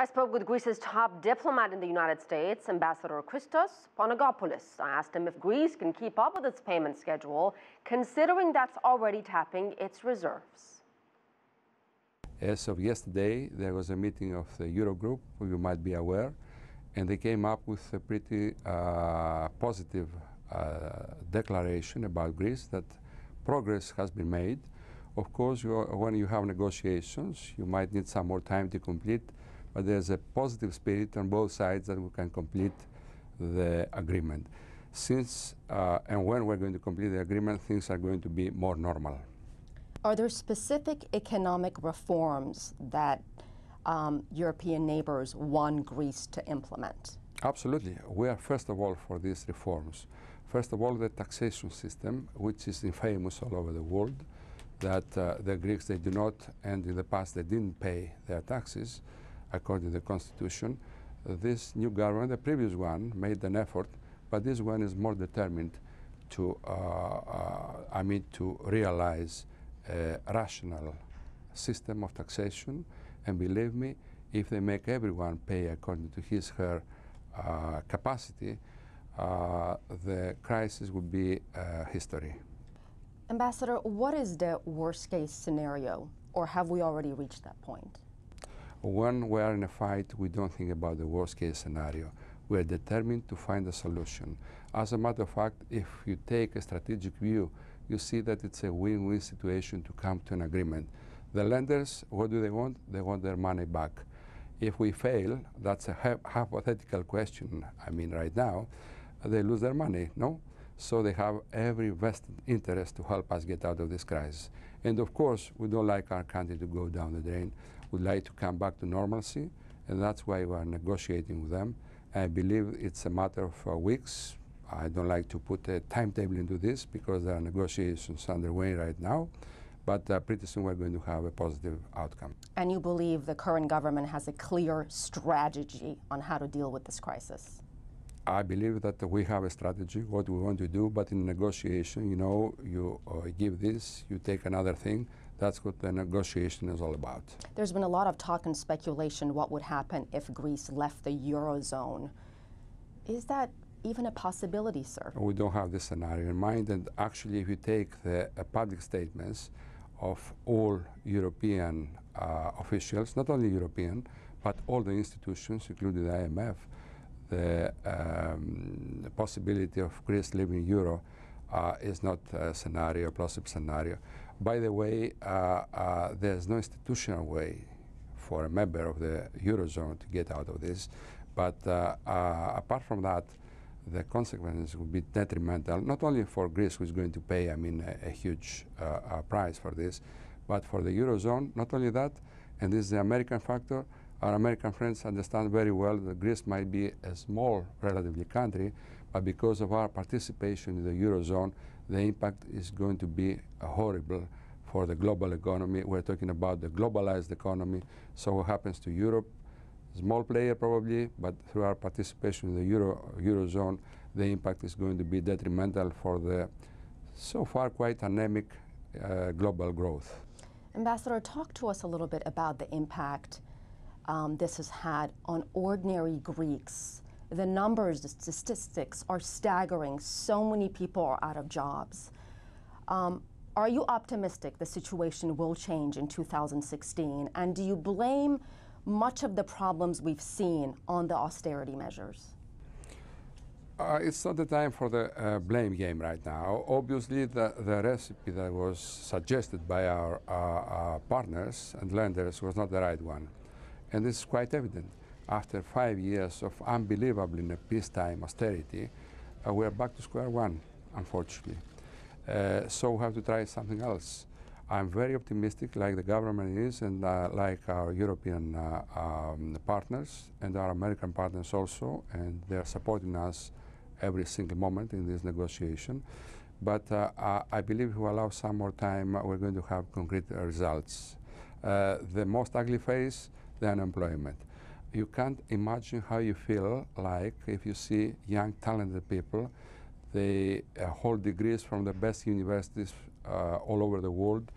I spoke with Greece's top diplomat in the United States, Ambassador Christos Panagopoulos. I asked him if Greece can keep up with its payment schedule, considering that's already tapping its reserves. As of yesterday, there was a meeting of the Eurogroup, you might be aware, and they came up with a pretty uh, positive uh, declaration about Greece that progress has been made. Of course, you when you have negotiations, you might need some more time to complete but there's a positive spirit on both sides that we can complete the agreement. Since uh, and when we're going to complete the agreement, things are going to be more normal. Are there specific economic reforms that um, European neighbors want Greece to implement? Absolutely. We are first of all for these reforms. First of all, the taxation system, which is infamous all over the world, that uh, the Greeks, they do not, and in the past they didn't pay their taxes according to the constitution. This new government, the previous one, made an effort, but this one is more determined to, uh, uh, I mean, to realize a rational system of taxation. And believe me, if they make everyone pay according to his her uh, capacity, uh, the crisis would be uh, history. Ambassador, what is the worst case scenario, or have we already reached that point? When we are in a fight, we don't think about the worst case scenario. We are determined to find a solution. As a matter of fact, if you take a strategic view, you see that it's a win-win situation to come to an agreement. The lenders, what do they want? They want their money back. If we fail, that's a hypothetical question, I mean, right now, they lose their money, no? So they have every vested interest to help us get out of this crisis. And of course, we don't like our country to go down the drain We'd like to come back to normalcy, and that's why we are negotiating with them. I believe it's a matter of uh, weeks. I don't like to put a timetable into this because there are negotiations underway right now, but uh, pretty soon we're going to have a positive outcome. And you believe the current government has a clear strategy on how to deal with this crisis? I believe that we have a strategy, what we want to do, but in negotiation, you know, you uh, give this, you take another thing, that's what the negotiation is all about. There's been a lot of talk and speculation what would happen if Greece left the Eurozone. Is that even a possibility, sir? We don't have this scenario in mind. And actually, if you take the uh, public statements of all European uh, officials, not only European, but all the institutions, including the IMF, the, um, possibility of Greece leaving euro uh, is not a scenario, a plausible scenario. By the way, uh, uh, there's no institutional way for a member of the Eurozone to get out of this. But uh, uh, apart from that, the consequences will be detrimental, not only for Greece, who is going to pay, I mean, a, a huge uh, price for this, but for the Eurozone, not only that, and this is the American factor, our American friends understand very well that Greece might be a small, relatively country, but because of our participation in the Eurozone, the impact is going to be horrible for the global economy. We're talking about the globalized economy. So what happens to Europe? Small player probably, but through our participation in the Euro, Eurozone, the impact is going to be detrimental for the so far quite anemic uh, global growth. Ambassador, talk to us a little bit about the impact um, this has had on ordinary Greeks the numbers, the statistics are staggering. So many people are out of jobs. Um, are you optimistic the situation will change in 2016? And do you blame much of the problems we've seen on the austerity measures? Uh, it's not the time for the uh, blame game right now. Obviously, the, the recipe that was suggested by our uh, uh partners and lenders was not the right one. And this is quite evident after five years of unbelievably peacetime austerity, uh, we're back to square one, unfortunately. Uh, so we have to try something else. I'm very optimistic, like the government is, and uh, like our European uh, um, partners and our American partners also, and they're supporting us every single moment in this negotiation. But uh, I believe if we allow some more time, we're going to have concrete results. Uh, the most ugly phase, the unemployment you can't imagine how you feel like if you see young, talented people. They uh, hold degrees from the best universities uh, all over the world,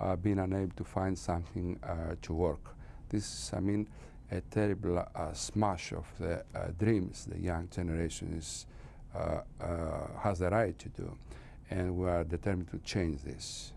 uh, being unable to find something uh, to work. This, is, I mean, a terrible uh, smash of the uh, dreams the young generation is, has the right to do. And we are determined to change this.